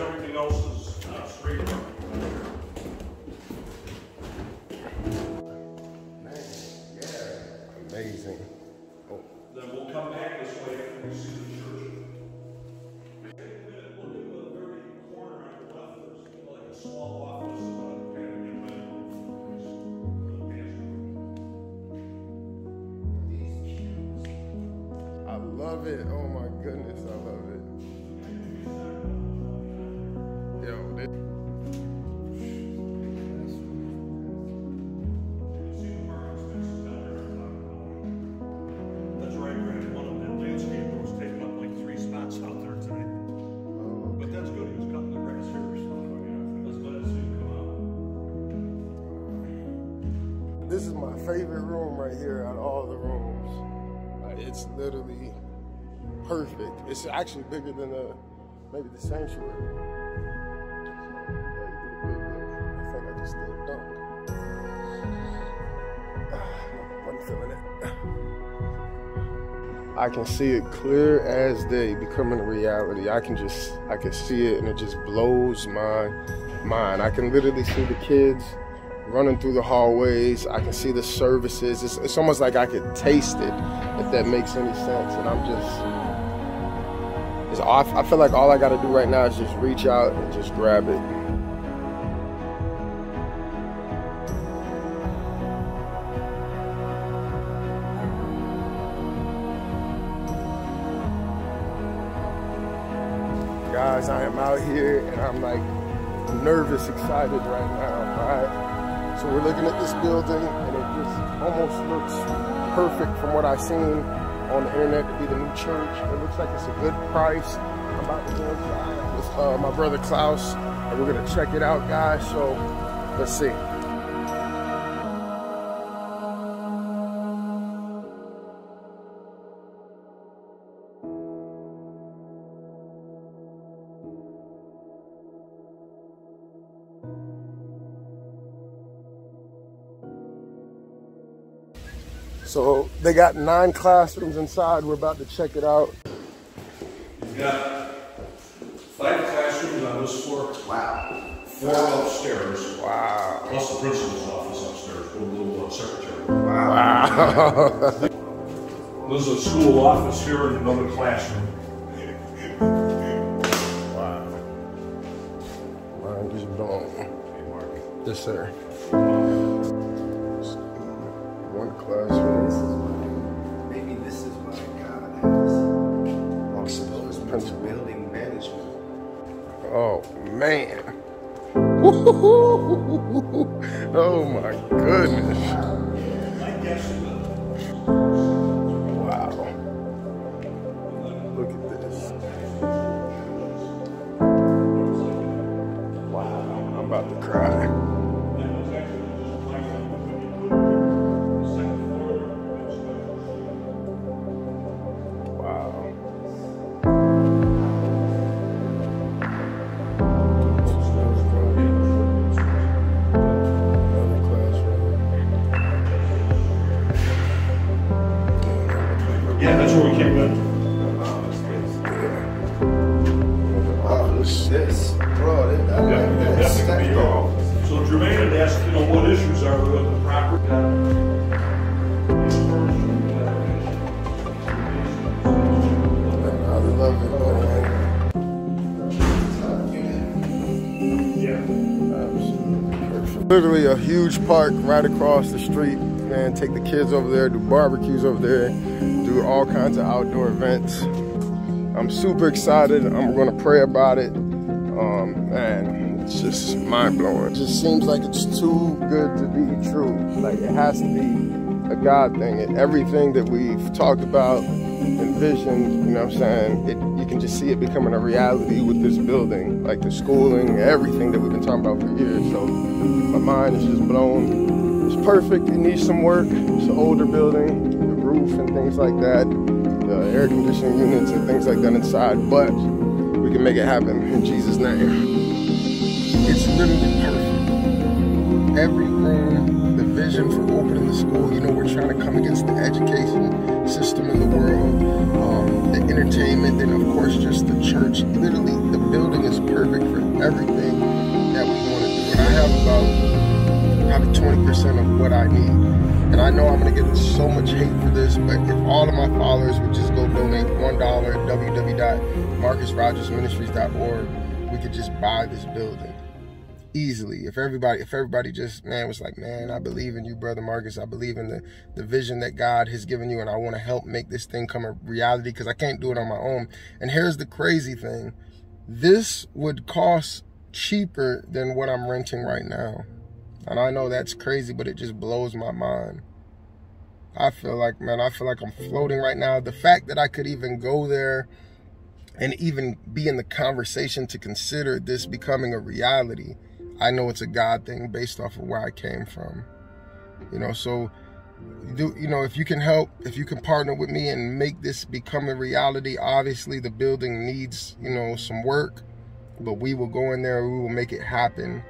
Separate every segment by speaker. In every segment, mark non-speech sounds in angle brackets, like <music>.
Speaker 1: everything else is uh, straight.
Speaker 2: Amazing. Oh,
Speaker 1: Then we'll come back this way after we see the church. Look at the very corner on the left, there's like a small office, kind of get ready for the pastor.
Speaker 2: I love it. Oh my goodness, I love this is my favorite room right here out of all the rooms. It's literally perfect. It's actually bigger than the maybe the sanctuary. I think I just did dunk. <sighs> I'm feeling it. I can see it clear as day becoming a reality. I can just, I can see it and it just blows my mind. I can literally see the kids running through the hallways. I can see the services. It's, it's almost like I could taste it, if that makes any sense. And I'm just, it's off. I feel like all I got to do right now is just reach out and just grab it. Guys, I am out here and I'm like nervous, excited right now. All right. So we're looking at this building and it just almost looks perfect from what I've seen on the internet to be the new church. It looks like it's a good price. I'm about to go with uh, my brother Klaus and we're gonna check it out, guys. So let's see. So they got nine classrooms inside. We're about to check it out.
Speaker 1: You've got five classrooms on this floor. Wow. Four upstairs,
Speaker 2: Wow.
Speaker 1: plus the principal's office upstairs, with a little uh, secretary.
Speaker 2: Wow.
Speaker 1: There's a school office here and another classroom.
Speaker 2: wow. Mind just blown. Yes, sir. Classroom.
Speaker 3: Maybe this is why God has exposed me to building management.
Speaker 2: Oh man. <laughs> oh my goodness.
Speaker 1: Yeah, that's where we came in.
Speaker 3: This, bro,
Speaker 1: be. So Jermaine had asked, you know, what issues are with the property?
Speaker 2: Literally a huge park right across the street. Man, take the kids over there, do barbecues over there, do all kinds of outdoor events. I'm super excited. I'm gonna pray about it. Um, man, it's just mind blowing. It just seems like it's too good to be true. Like it has to be a God thing. And everything that we've talked about, envisioned, you know what I'm saying? It, you can just see it becoming a reality with this building, like the schooling, everything that we've been talking about for years. So my mind is just blown. It's perfect. It needs some work. It's an older building, roof and things like that, the air conditioning units and things like that inside. But we can make it happen in Jesus' name. It's literally perfect. Every room, the vision for opening the school. You know, we're trying to come against the education system in the world, um, the entertainment, and of course, just the church. Literally, the building is perfect for everything that we want to do. And I have about probably 20% of what I need. And I know I'm gonna get so much hate for this, but if all of my followers would just go donate $1 at www.marcusrogersministries.org, we could just buy this building easily. If everybody if everybody just man was like man i believe in you brother marcus. I believe in the the vision that god has given you and i want to help make this thing come a reality because i can't do it on my own. And here's the crazy thing. This would cost cheaper than what i'm renting right now and i know that's crazy but it just blows my mind i feel like man i feel like i'm floating right now the fact that i could even go there and even be in the conversation to consider this becoming a reality I know it's a God thing based off of where I came from. You know, so do you know if you can help, if you can partner with me and make this become a reality, obviously the building needs, you know, some work, but we will go in there, we will make it happen.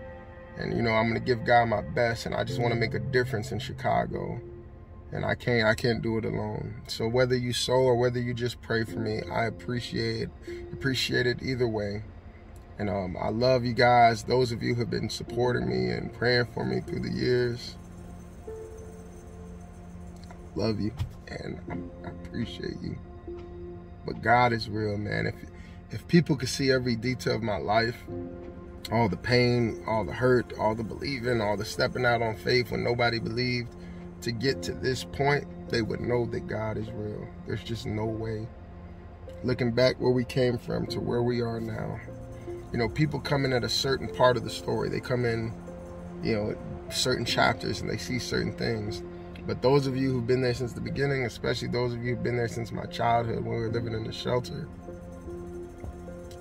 Speaker 2: And you know, I'm gonna give God my best and I just want to make a difference in Chicago. And I can't I can't do it alone. So whether you sow or whether you just pray for me, I appreciate appreciate it either way. And um, I love you guys, those of you who have been supporting me and praying for me through the years. Love you and I appreciate you. But God is real, man. If if people could see every detail of my life, all the pain, all the hurt, all the believing, all the stepping out on faith when nobody believed, to get to this point, they would know that God is real. There's just no way. Looking back where we came from to where we are now, you know, people come in at a certain part of the story. They come in, you know, certain chapters and they see certain things. But those of you who've been there since the beginning, especially those of you who've been there since my childhood when we were living in the shelter,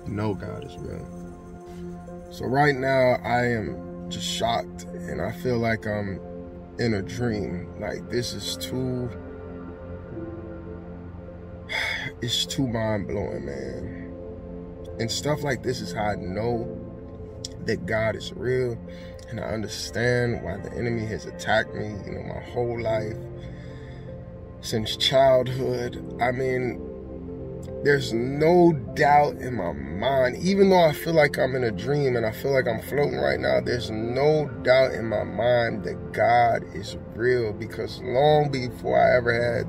Speaker 2: know God is real. So right now I am just shocked and I feel like I'm in a dream. Like this is too <sighs> it's too mind blowing, man. And stuff like this is how I know that God is real. And I understand why the enemy has attacked me, you know, my whole life since childhood. I mean, there's no doubt in my mind, even though I feel like I'm in a dream and I feel like I'm floating right now, there's no doubt in my mind that God is real because long before I ever had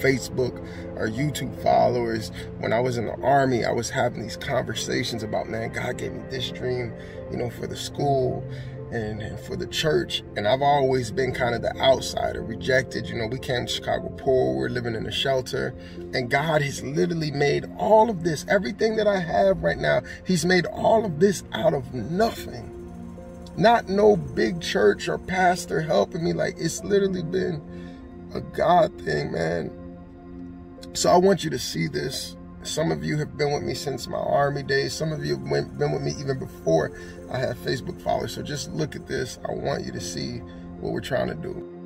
Speaker 2: Facebook or YouTube followers. When I was in the army, I was having these conversations about, man, God gave me this dream, you know, for the school and for the church. And I've always been kind of the outsider, rejected. You know, we came to Chicago poor, we're living in a shelter. And God has literally made all of this, everything that I have right now, He's made all of this out of nothing. Not no big church or pastor helping me. Like, it's literally been a God thing, man. So I want you to see this. Some of you have been with me since my army days. Some of you have been with me even before I had Facebook followers. So just look at this. I want you to see what we're trying to do.